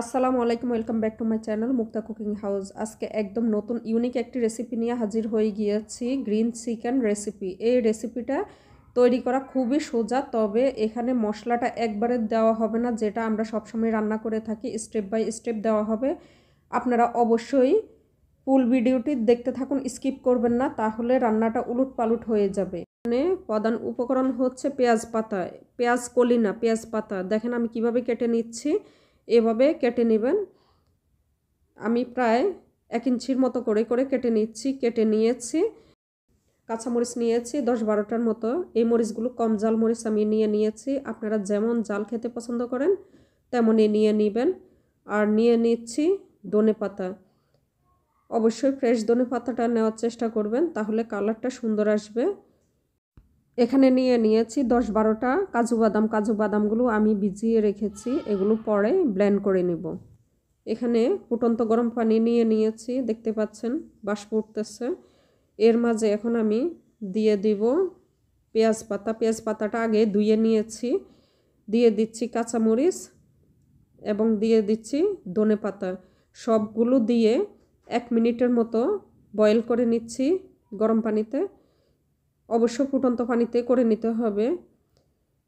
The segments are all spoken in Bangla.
আসসালামু আলাইকুম, welcome back to my channel Mukta cooking house. আজকে একদম নতুন, ইউনিক একটি রেসিপি নিয়ে হাজির হয়ে গিয়েছি, গ্রিন চিকেন রেসিপি এই রেসিপিটা তৈরি করা খুবই সোজা, তবে এখানে মশলাটা একবারে দেওয়া হবে না, যেটা আমরা সবসময় রান্না করে থাকি স্টেপ বাই স্টেপ দেওয়া হবে। আপনারা অবশ্যই ফুল ভিডিওটি দেখতে থাকুন স্কিপ করবেন না, তাহলে রান্নাটা উলুট পালুট হয়ে যাবে। এখানে প্রধান উপকরণ হচ্ছে পেঁয়াজ পাতা, পেঁয়াজ কলি না, পেঁয়াজ পাতা। দেখেন আমি কীভাবে কেটে নিচ্ছি। এভাবে কেটে নেবেন। আমি প্রায় এক ইঞ্চির মতো করে করে কেটে নিচ্ছি, কেটে নিয়েছি। কাঁচামরিচ নিয়েছি, দশ বারোটার মতো। এই মরিচগুলো কম জাল মরিচ আমি নিয়ে নিয়েছি। আপনারা যেমন জাল খেতে পছন্দ করেন, তেমনই নিয়ে নেবেন। আর নিয়ে নিচ্ছি দনে পাতা। অবশ্যই ফ্রেশ দনে পাতাটা নেওয়ার চেষ্টা করবেন, তাহলে কালারটা সুন্দর আসবে। এখানে নিয়ে নিয়েছি দশ বারোটা কাজু বাদাম। কাজু বাদামগুলো আমি ভিজিয়ে রেখেছি, এগুলো পরে ব্লেন্ড করে নেব। এখানে ফুটন্ত গরম পানি নিয়ে নিয়েছি, দেখতে পাচ্ছেন, বাষ্প উঠতেছে। এর মাঝে এখন আমি দিয়ে দিব পেঁয়াজ পাতা। পেঁয়াজ পাতাটা আগে ধুয়ে নিয়েছি, দিয়ে দিচ্ছি কাঁচামরিচ এবং দিয়ে দিচ্ছি ধনে পাতা। সবগুলো দিয়ে এক মিনিটের মতো বয়েল করে নিচ্ছি গরম পানিতে। অবশ্য ফুটন্ত পানিতে করে নিতে হবে।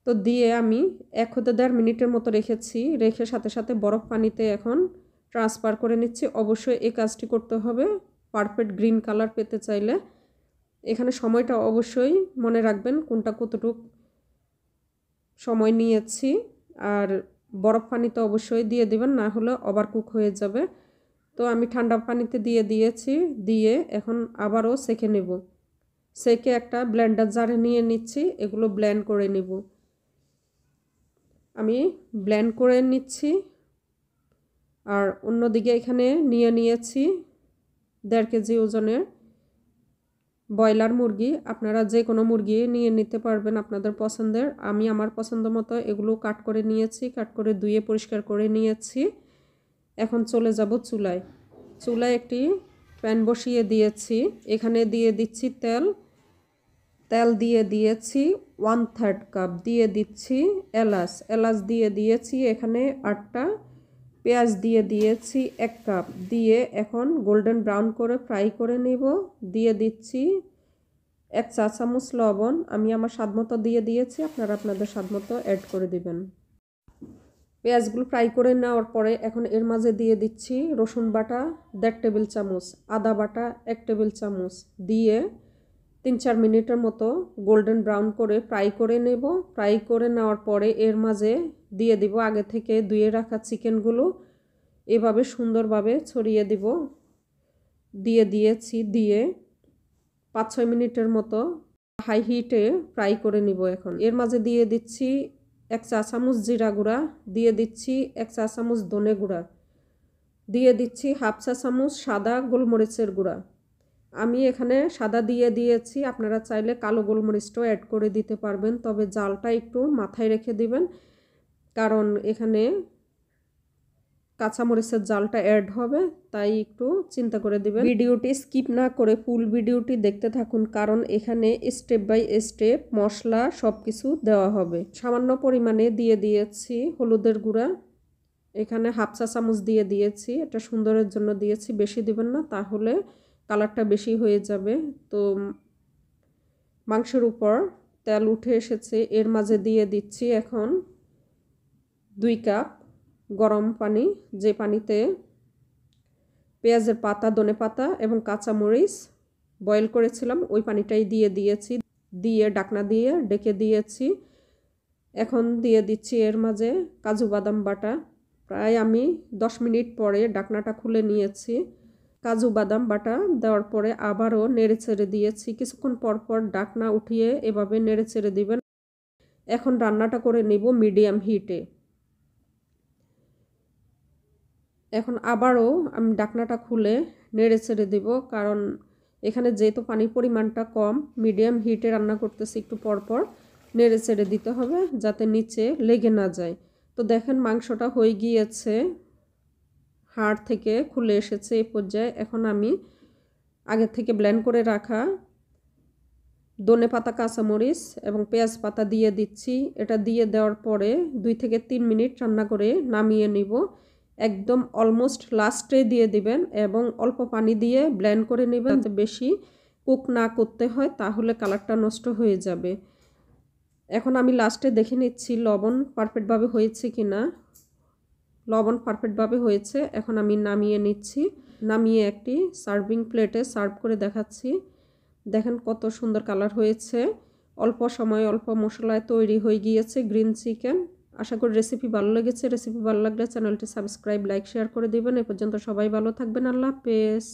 তো দিয়ে আমি এক হতে দেড় মিনিটের মতো রেখেছি। রেখে সাথে সাথে বরফ পানিতে এখন ট্রান্সফার করে নিচ্ছি। অবশ্যই এই কাজটি করতে হবে। পারফেক্ট গ্রিন কালার পেতে চাইলে। এখানে সময়টা অবশ্যই মনে রাখবেন কোনটা কতটুক সময় নিয়েছি। আর বরফ পানিতে অবশ্যই দিয়ে দেবেন, না হলে ওভার কুক হয়ে যাবে। তো আমি ঠান্ডা পানিতে দিয়ে দিয়েছি। দিয়ে এখন আবারও সেকে নেব। সেকে একটা ব্লেন্ডার জারে নিয়ে নিচ্ছি, এগুলো ব্লেন্ড করে নেব। আমি ব্লেন্ড করে নিচ্ছি, আর অন্যদিকে এখানে নিয়ে নিয়েছি দেড় কেজি ওজনের ব্রয়লার মুরগি। আপনারা যে কোনো মুরগি নিয়ে নিতে পারবেন আপনাদের পছন্দের। আমি আমার পছন্দ মতো এগুলো কাট করে নিয়েছি, কাট করে ধুয়ে পরিষ্কার করে নিয়েছি। এখন চলে যাব চুলায়। চুলায় একটি প্যান বসিয়ে দিয়েছি। এখানে দিয়ে দিচ্ছি তেল। তেল দিয়ে দিয়েছি ওয়ান থার্ড কাপ দিয়ে দিচ্ছি এলাচ। এলাচ দিয়ে দিয়েছি এখানে আটটা। পেঁয়াজ দিয়ে দিয়েছি এক কাপ দিয়ে এখন গোল্ডেন ব্রাউন করে ফ্রাই করে নেব। দিয়ে দিচ্ছি এক চা চামচ লবণ। আমি আমার স্বাদ মতো দিয়ে দিয়েছি। আপনারা আপনাদের স্বাদ মতো অ্যাড করে দিবেন। পেঁয়াজগুলো ফ্রাই করে নেওয়ার পরে এখন এর মাঝে দিয়ে দিচ্ছি রসুন বাটা, দেড় টেবিল চামচ আদা বাটা, এক টেবিল চামচ দিয়ে তিন চার মিনিটের মতো গোল্ডেন ব্রাউন করে ফ্রাই করে নেব। ফ্রাই করে নেওয়ার পরে এর মাঝে দিয়ে দিব আগে থেকে ধুয়ে রাখা চিকেনগুলো। এভাবে সুন্দরভাবে ছড়িয়ে দিব। দিয়ে দিয়েছি, দিয়ে পাঁচ ছয় মিনিটের মতো হাই হিটে ফ্রাই করে নিব এখন। এর মাঝে দিয়ে দিচ্ছি এক চা চামচ জিরা গুঁড়া, দিয়ে দিচ্ছি এক চা চামচ ধনে গুঁড়া। দিয়ে দিচ্ছি হাফ চা চামচ সাদা গোলমরিচের গুঁড়া। আমি এখানে সাদা দিয়ে দিয়েছি, আপনারা চাইলে কালো গোলমরিচটাও অ্যাড করে দিতে পারবেন, তবে জালটা একটু মাথায় রেখে দিবেন, কারণ এখানে কাঁচামরিচের জালটা অ্যাড হবে, তাই একটু চিন্তা করে দিবেন। ভিডিওটি স্কিপ না করে ফুল ভিডিওটি দেখতে থাকুন, কারণ এখানে স্টেপ বাই স্টেপ মশলা সব কিছু দেওয়া হবে। সামান্য পরিমাণে দিয়ে দিয়েছি হলুদের গুঁড়া। এখানে হাফ চা চামচ দিয়ে দিয়েছি, এটা সুন্দরের জন্য দিয়েছি, বেশি দিবেন না, তাহলে কালারটা বেশি হয়ে যাবে। তো মাংসের উপর তেল উঠে এসেছে, এর মাঝে দিয়ে দিচ্ছি এখন দুই কাপ গরম পানি, যে পানিতে পেঁয়াজের পাতা দনে পাতা এবং কাঁচামরিচ বয়েল করেছিলাম, ওই পানিটাই দিয়ে দিয়েছি। দিয়ে ডাকনা দিয়ে ডেকে দিয়েছি। এখন দিয়ে দিচ্ছি এর মাঝে কাজু বাদাম বাটা। প্রায় আমি দশ মিনিট পরে ডাকনাটা খুলে নিয়েছি। কাজু বাদাম বাটা দেওয়ার পরে আবারও নেড়ে ছেড়ে দিয়েছি। কিছুক্ষণ পর পর ডাকনা উঠিয়ে এভাবে নেড়ে ছেড়ে দিবেন। এখন রান্নাটা করে নিব মিডিয়াম হিটে। এখন আবারও আমি ডাকনাটা খুলে নেড়ে ছেড়ে দেব, কারণ এখানে যেহেতু পানির পরিমাণটা কম, মিডিয়াম হিটে রান্না করতেছি একটু পরপর, নেড়ে ছেড়ে দিতে হবে যাতে নিচে লেগে না যায়। তো দেখেন মাংসটা হয়ে গিয়েছে, হাড় থেকে খুলে এসেছে এই পর্যায়ে। এখন আমি আগে থেকে ব্ল্যান্ড করে রাখা দনে পাতা, কাঁচামরিচ এবং পেঁয়াজ পাতা দিয়ে দিচ্ছি। এটা দিয়ে দেওয়ার পরে দুই থেকে তিন মিনিট রান্না করে নামিয়ে নিব। একদম অলমোস্ট লাস্টে দিয়ে দিবেন এবং অল্প পানি দিয়ে ব্লেন্ড করে নেবেন। যাতে বেশি কুক না করতে হয়, তাহলে কালারটা নষ্ট হয়ে যাবে। এখন আমি লাস্টে দেখে নিচ্ছি লবণ পারফেক্টভাবে হয়েছে কি না লবণ পারফেক্টভাবে হয়েছে, এখন আমি নামিয়ে নিচ্ছি। নামিয়ে একটি সার্ভিং প্লেটে সার্ভ করে দেখাচ্ছি। দেখেন কত সুন্দর কালার হয়েছে। অল্প সময় অল্প মশলায় তৈরি হয়ে গিয়েছে গ্রিন চিকেন আশা করি রেসিপি ভালো লেগেছে। রেসিপি ভালো লাগলে চ্যানেলটি সাবস্ক্রাইব লাইক শেয়ার করে দেবেন। এ পর্যন্ত সবাই ভালো থাকবেন। আল্লাহ হাফেজ।